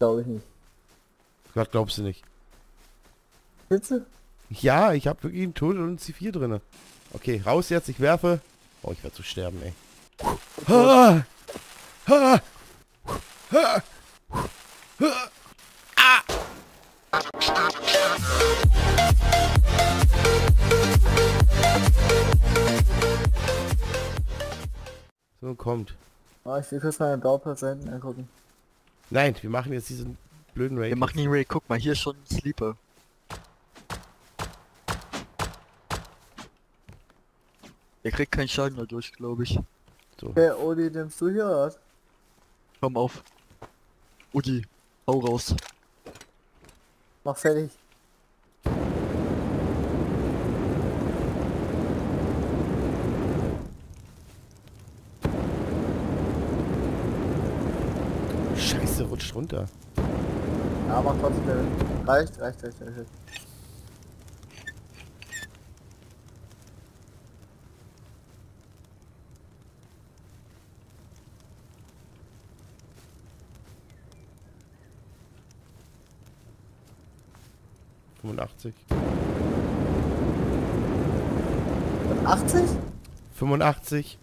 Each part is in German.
Glaube ich nicht. Was glaubst du nicht? Bitte? Ja, ich habe wirklich einen Tod und einen C4 drinne. Okay, raus jetzt, ich werfe. Oh, ich werde zu sterben, ey. Ah! So, kommt. Ah, ich will kurz meine Blaupräsenten angucken. Nein, wir machen jetzt diesen blöden Raid. Wir machen den Ray, guck mal, hier ist schon ein Sleeper. Der kriegt keinen Schaden dadurch, glaube ich. So. Okay, Odi, nimmst du hier oder was? Komm auf. Udi, hau raus. Mach fertig. Scheiße, rutscht runter. Ja, mach trotzdem fertig. Reicht, reicht, reicht, reicht. Hm. 85. 80? 85.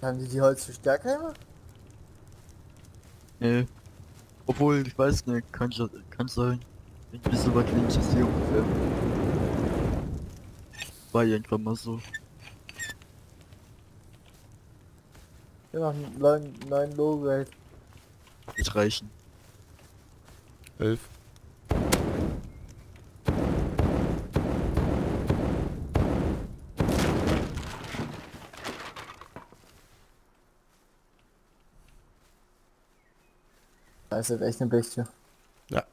Haben die die Holz Stärke immer? Nee. Obwohl, ich weiß nicht, kann, kann sein. Irgendwie so was ähnliches hier ungefähr. War ja einfach mal so. Wir machen neuen Low-Grade. Wird reichen. 11. Das ist echt eine Bestie. Ja,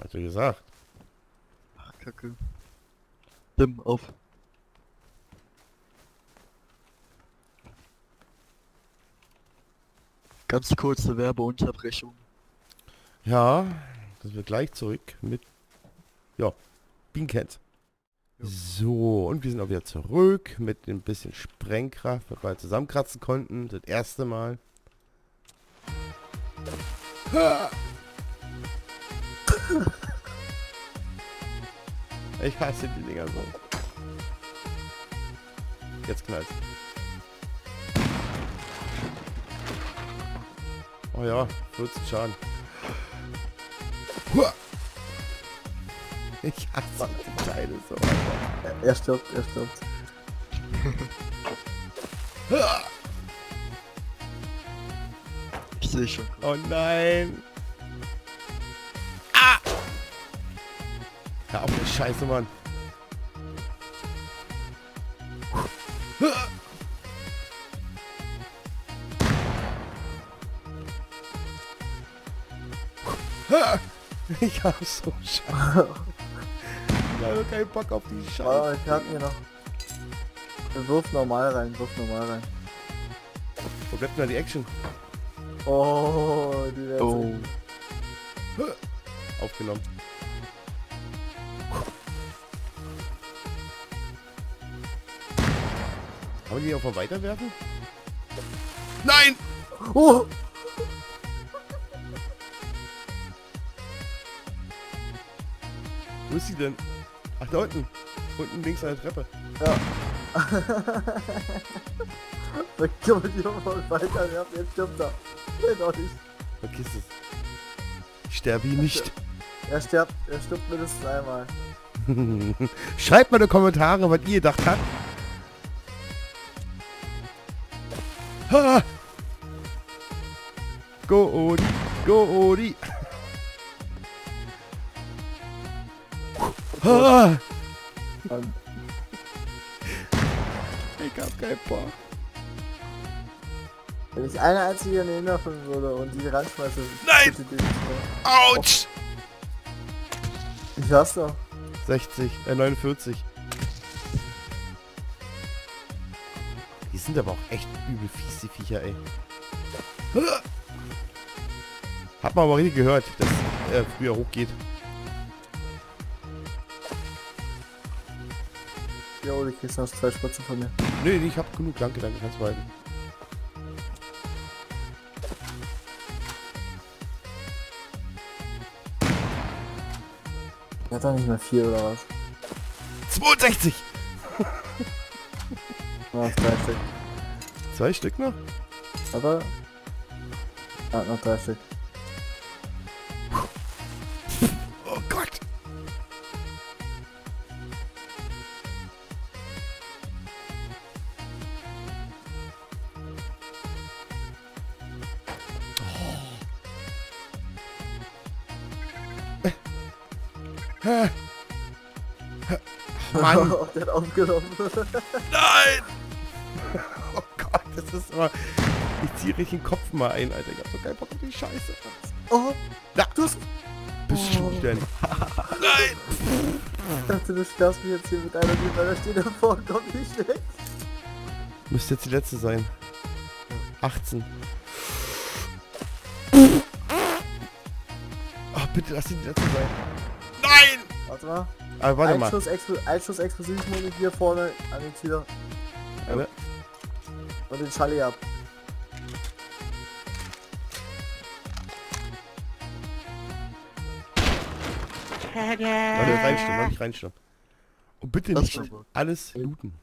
hat er gesagt. Ach, kacke. Tim, auf. Ganz kurze Werbeunterbrechung. Ja, das wird gleich zurück mit, ja, Beancat. So, und wir sind auch wieder zurück mit ein bisschen Sprengkraft, was wir zusammenkratzen konnten. Das erste Mal. Ich hasse die Dinger so. Jetzt knallt Oh ja, 14 Schaden. Ich hasse die Teile so. Er stirbt, er stirbt. Ich sehe schon. Oh nein. Ah! Hör auf, die Scheiße, Mann. Ich hab so Scheiße. Ich habe keinen Bock auf die Oh, Scheiße. ich hab hier noch. Wirf normal rein, wirf normal rein. Wo bleibt denn da die Action? Oh, die werden Oh. Aufgenommen. Haben wir die auch mal weiterwerfen? Nein! Oh! Wo ist sie denn? Ach, da unten. Unten links an der Treppe. Ja. Dann kann man die nochmal weiter werfen, jetzt stirbt er. Doch nicht. Vergiss es. Ich sterbe hier nicht. Er stirbt, er stirbt mindestens einmal. Schreibt mal in die Kommentare, was ihr gedacht habt. Ha! Go Odi, go Odi. Ha! Ich hab keinen Bock. Wenn ich eine einzige Nehmer finden würde und die ranschmeiße, Nein! Autsch! Ich hasse doch. 60, äh 49. Die sind aber auch echt übel fies, die Viecher, ey. Hat man aber richtig gehört, dass er früher hochgeht. Jo, du kriegst noch zwei Spritzen von mir. Nee, nee, ich hab genug. Danke, danke, kannst behalten. Er hat doch nicht mehr viel oder was? 62! Ja, noch drei Stück. Zwei Stück noch? Aber... Ja, noch drei Stück. Oh, hat aufgenommen. Nein! Oh Gott, das ist aber... Ich ziehe richtig den Kopf mal ein, Alter. Ich hab so keinen Bock auf die Scheiße. oh, Na, du hast... bist schon wieder nicht. Nein! Ich dachte, du sperrst mich jetzt hier mit einer Liebe, weil da steht davor, komm nicht weg. Müsste jetzt die letzte sein. 18. Oh, bitte lass sie die letzte sein. Warte mal. Aber warte mal. Expl Einschuss Explosivmuni hier vorne an die Tür. Warte. Und den Schalli ab. Warte, reinstellen, noch nicht reinstellen. Und bitte Das nicht alles looten.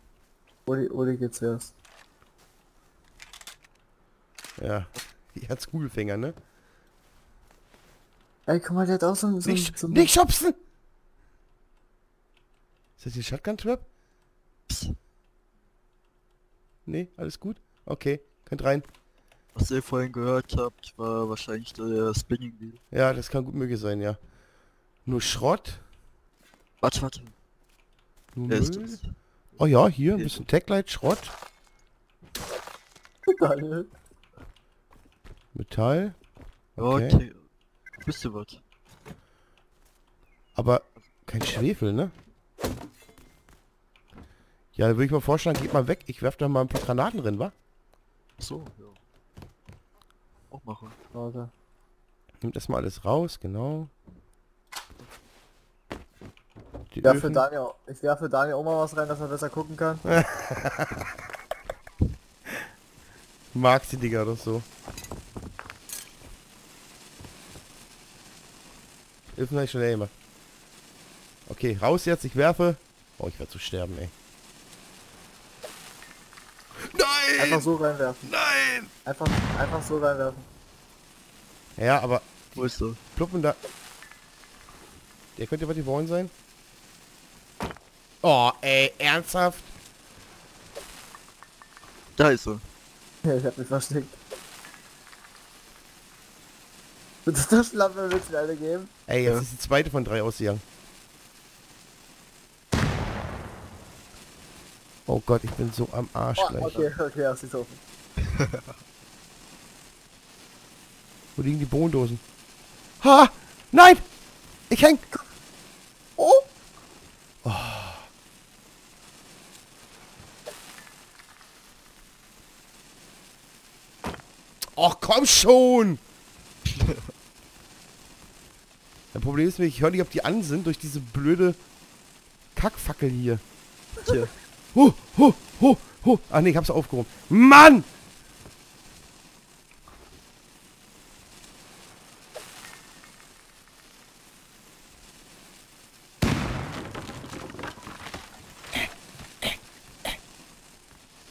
Uli, Uli geht's erst. Ja. Herzkugelfänger, ne? Ey, guck mal, der hat auch so. So, Nicht, so nicht schubsen! Ist das die Shotgun-Trap? Nee, alles gut? Okay, könnt rein. Was ihr vorhin gehört habt, war wahrscheinlich der Spinning Wheel. Ja, das kann gut möglich sein, ja. Nur Schrott. Warte, warte. Nur Wer ist Müll. das? Oh ja, hier ein bisschen Techlight, Schrott, Daniel. Metall. Okay. Okay. Wisst ihr was? Aber kein Schwefel, ne? Ja, dann würde ich mal vorschlagen, geht mal weg. Ich werf da mal ein paar Granaten drin, wa? So, ja. Auch machen. Warte. Nimmt erstmal alles raus, genau. Die Ich werfe. Daniel, ich werfe Daniel auch mal was rein, dass er besser gucken kann. Magst die Dinger doch so. Habe ich schon immer. Okay, raus jetzt, ich werfe. Oh, ich werde zu sterben, ey. Nein! Einfach so reinwerfen. Nein! Einfach, einfach so reinwerfen. Ja, aber Wo ist er? pluppen da... Der könnte was die wollen sein. Oh, ey, ernsthaft? Da ist er. Ja, ich hab mich versteckt. Bitte das willst du mir alle geben? Ey, jetzt Ja. ist die zweite von drei ausgegangen. Oh Gott, ich bin so am Arsch Oh, gleich. okay, okay, hast du offen. Wo liegen die Bohnendosen? Ha! Nein! Ich häng! Oh! Oh, komm schon! Das Problem ist, ich höre nicht, ob die an sind durch diese blöde Kackfackel hier. Hier. Huh, huh, huh, huh. Ah ne, ich hab's aufgehoben. Mann!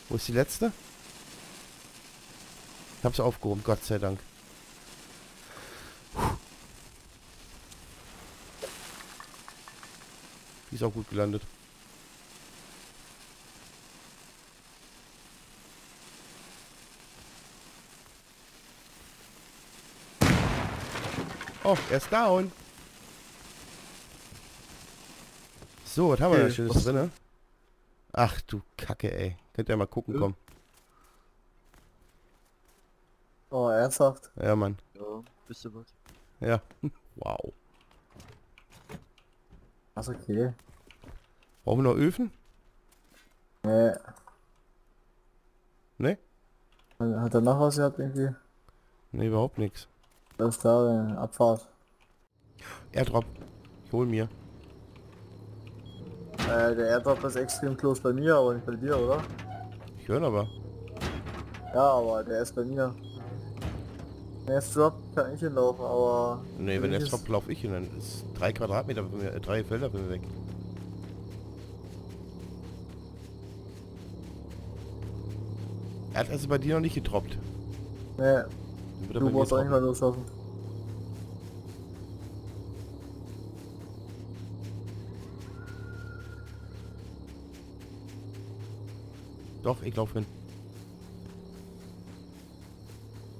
Wo ist die letzte? Ich hab's aufgehoben, Gott sei Dank. Die ist auch gut gelandet. Oh, er ist down. So, was haben wir da Okay, Schönes was- drin? Ach du Kacke, ey. Könnt ihr mal gucken, Ja. komm. Oh, ernsthaft? Ja, Mann. Ja, wisst ihr was? Ja. Wow. Ach, okay. Brauchen wir noch Öfen? Nee. Ne? Hat er noch was gehabt irgendwie? Ne, überhaupt nichts. Da, äh, Abfahrt. Airdrop. Ich hol mir. Äh, der Airdrop ist extrem close bei mir, aber nicht bei dir, oder? Ich höre aber. Ja, aber der ist bei mir. Wenn es droppt, kann ich hinlaufen, aber... Nee, wenn er es- droppt, laufe ich hin. Dann ist drei Quadratmeter von mir, äh, drei Felder von mir weg. Er hat also bei dir noch nicht getroppt. Nee, Dann wird er du musst droppen. mal loslaufen. Doch, ich laufe hin.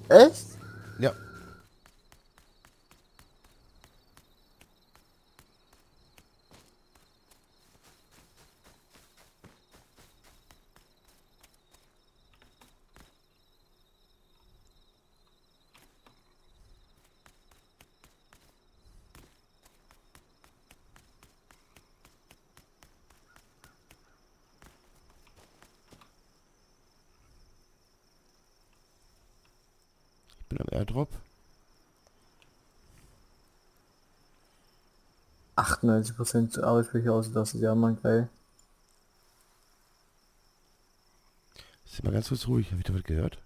Echt? Ja. Ich bin am Airdrop. 98% Arbeitsfläche ausgelastet, ja man, geil. Ist mal ganz kurz ruhig. Hab ich da was gehört?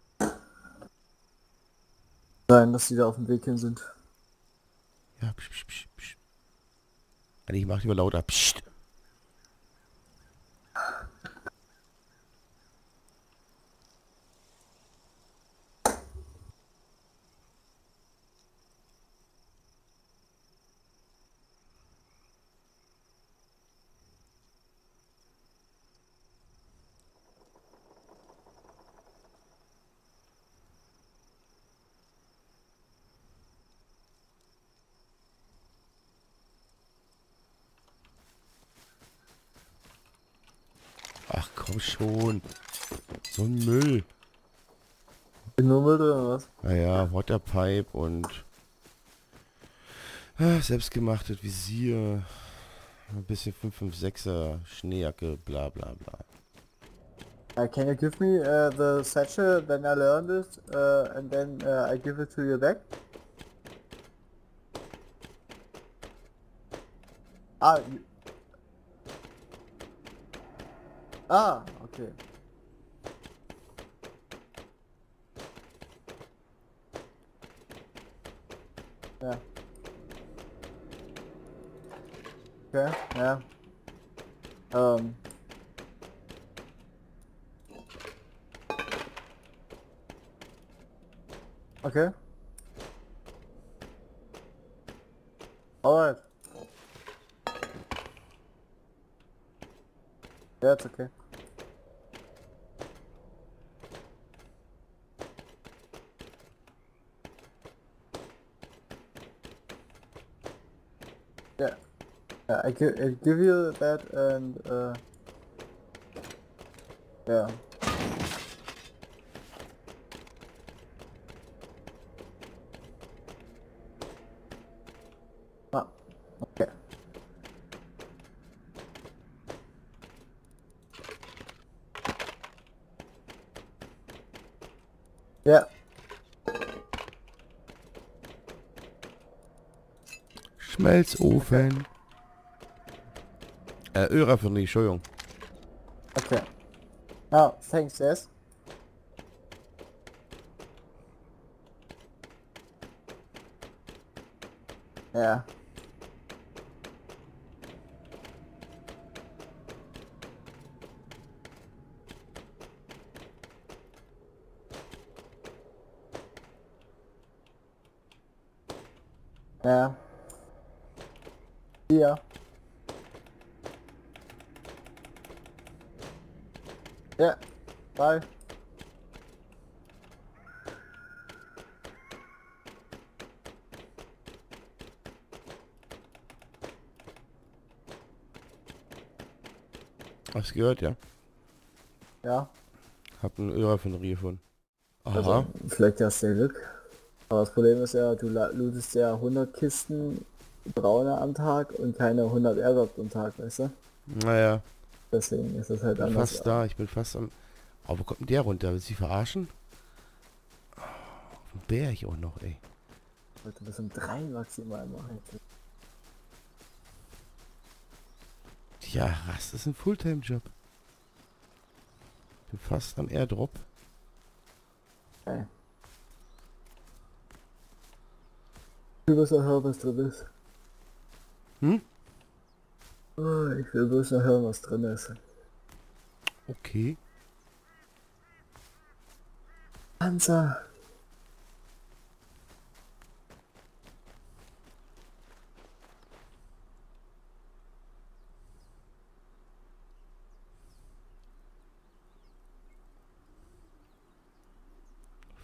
Nein, dass die da auf dem Weg hin sind. Ja, psch, psch, psch, psch. Also Ich mach lieber lauter. Psst. Ach komm schon. So ein Müll. Nur Müll oder was? Naja, Waterpipe und ah, selbstgemachtes Visier. Ein bisschen 556er Schneejacke, bla bla bla. Uh, can you give me uh, the satchel, then I learned it, uh, and then uh, I give it to you back? Ah, you... Ah, okay. Yeah. Okay, yeah. Um... Okay. Alright. It's okay. Yeah I, give, I give you that and uh yeah. Ah. Ja, Schmelzofen. Äh, Ölraffinerie, Entschuldigung. okay. Now, thanks, yes. Ja. Ja. Ja. Ja. Bye. Hast du gehört, ja? Ja. Hab eine Ölraffinerie gefunden. Aha. Also, vielleicht hast du Glück. Aber das Problem ist ja, du lootest ja 100 Kisten braune am Tag und keine 100 Airdrop am Tag, weißt du? Naja, Deswegen ist es halt bin anders. fast da. Ich bin fast am... Oh, wo kommt denn der runter? Will sie verarschen? Oh, auf dem Berg auch noch, ey. Heute bis um 3 maximal machen. Ja, was ist ein Fulltime-Job? Bin fast am Airdrop. Okay. will bloß noch hören, was drin ist. Hm? Oh, ich will bloß noch hören, was drin ist. Okay. Panzer.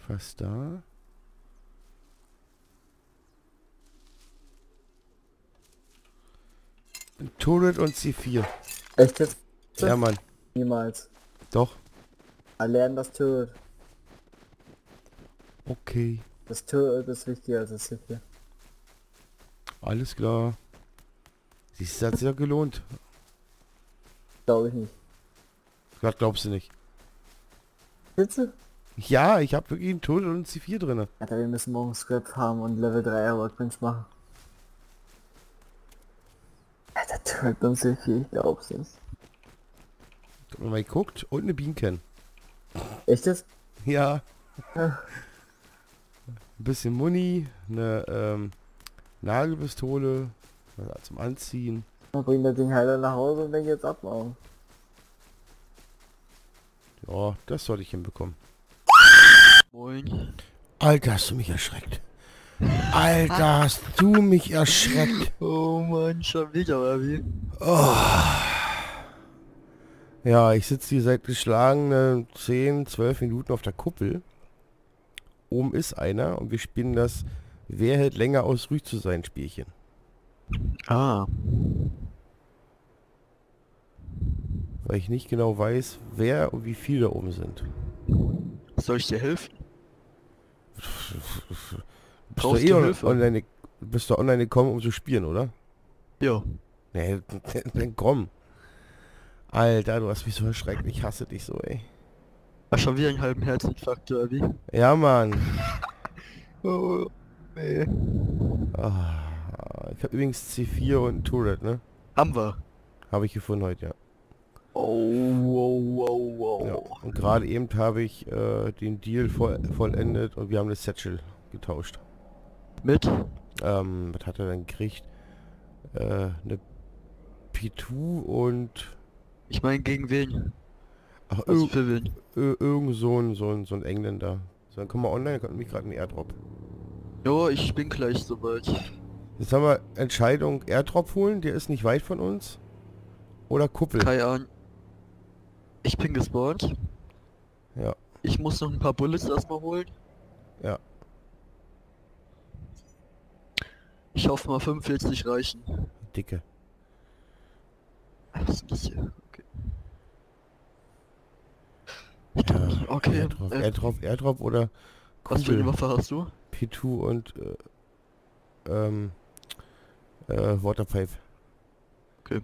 Fast da. Ein Turret und C4. Echt jetzt? Ja, Mann. Niemals. Doch. Erlernen das Turret. Okay. Das Turret ist wichtiger als das hier. Alles klar. Siehst du, hat sich ja gelohnt. Glaube ich nicht. Was glaubst du nicht? Sitze? Ja, ich habe wirklich einen Turret und ein C4 drin. Alter, wir müssen morgen Scrap haben und Level 3 Workbench machen. Turret und C4, ich glaub's nicht. Ich hab mal geguckt und eine Beacon. Echt jetzt? Ja. Ja. Ein bisschen Muni, eine ähm, Nagelpistole zum Anziehen. Dann bring das Ding heiler nach Hause und dann jetzt abbauen. Ja, das sollte ich hinbekommen. Moin. Alter, hast du mich erschreckt. Alter, hast du mich erschreckt. Oh Mann, schon wieder, oder wie? Ja, ich sitze hier seit geschlagenen 10, 12 Minuten auf der Kuppel. Oben ist einer und wir spielen das Wer hält länger aus, ruhig zu sein Spielchen. Ah. Weil ich nicht genau weiß, wer und wie viele da oben sind. Soll ich dir helfen? Bist Brauchst du eh Hilfe? online, bist du online gekommen, um zu spielen, oder? Ja. Nee, dann komm. Alter, du hast mich so erschreckt. Ich hasse dich so, ey. War schon wieder einen halben Herzinfarkt, wie? Ja, Mann. Oh, nee. Ah, ich habe übrigens C4 und ein Turret, ne? Haben wir. Habe ich gefunden heute, ja. Oh, wow, wow, wow. ja. Und gerade eben habe ich äh, den Deal voll, vollendet und wir haben das Satchel getauscht. Mit? Ähm, was hat er denn gekriegt? Äh, eine P2 und... Ich meine, gegen wen? Ach, Also irg für wen? ir- irgend so ein, so ein, so ein Engländer. So, dann kommen wir online, kommt nämlich gerade ein Airdrop. Jo, ich bin gleich soweit. Jetzt haben wir Entscheidung Airdrop holen, der ist nicht weit von uns. Oder Kuppel. Keine Ahnung. Ich bin gespawnt. Ja. Ich muss noch ein paar Bullets erstmal holen. Ja. Ich hoffe mal 45 reichen. Dicke. Was ist das hier? Okay. Ja, Okay, Airdrop, äh, Airdrop, Airdrop oder Was für eine. Waffe hast du? P2 und äh, ähm, äh, Waterpipe. Okay.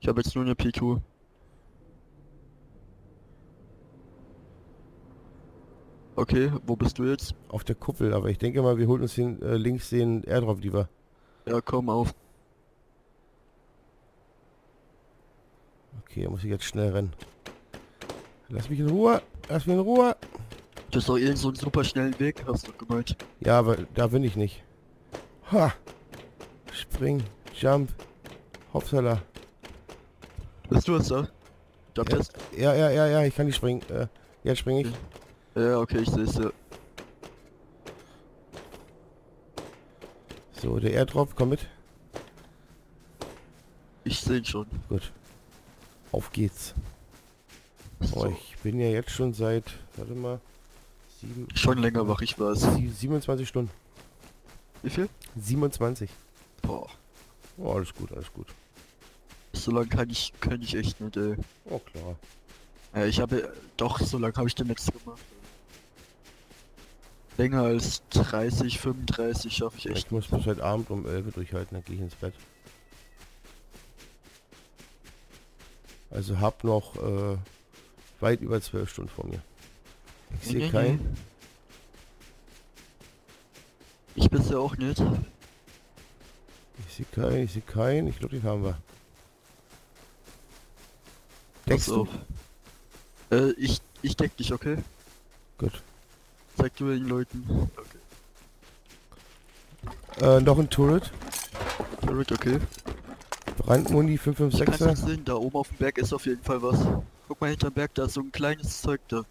Ich habe jetzt nur eine P2. Okay, wo bist du jetzt? Auf der Kuppel, aber ich denke mal, wir holen uns den äh, links den Airdrop lieber. Ja, komm auf. Okay, da muss ich jetzt schnell rennen. Lass mich in Ruhe. Lass mich in Ruhe. Das ist doch irgend so einen super schnellen Weg, hast du gemeint. Ja, aber da bin ich nicht. Ha! Spring, Jump, Hoppsala. Bist du jetzt da? Jump Ja, ja, ja, ja, ja, ich kann nicht springen. Äh, jetzt springe ich. Ja, okay, ich sehe ja. So, der Airdrop, komm mit. Ich sehe ihn schon. Gut. Auf geht's. Oh, So. ich bin ja jetzt schon seit, warte mal, sieben, Schon länger wach, ich weiß. sie- 27 Stunden. Wie viel? 27. Boah. Oh, alles gut, alles gut. So lange kann ich, kann ich echt nicht, ey. Oh, klar. Ja, ich habe, doch, so lange habe ich den nichts gemacht. Länger als 30, 35 schaffe ich echt. Ich muss bis heute Abend um 11 Uhr durchhalten, dann gehe ich ins Bett. Also hab noch äh, weit über 12 Stunden vor mir. Ich sehe Nee, keinen. nee. Ich bisher auch nicht. Ich sehe keinen, ich sehe keinen. Ich glaube, den haben wir. Pass Deckst du? auf. Äh, ich, ich deck dich, okay? Gut. Zeig du den Leuten. Okay. Äh, noch ein Turret. Turret, okay. Brandmuni Ich kann 556er. nicht sehen, da oben auf dem Berg ist auf jeden Fall was. Guck mal hinterm Berg, da ist so ein kleines Zeug da.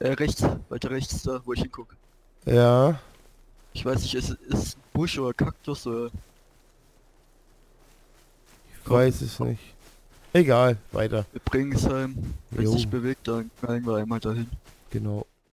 Äh, rechts, weiter rechts da, wo ich hinguck. Ja. Ich weiß nicht, ist ist ein Busch oder Kaktus oder... Ich weiß es nicht. Egal, weiter. Wir bringen es heim. Wenn es sich bewegt, dann knallen wir einmal dahin. Genau.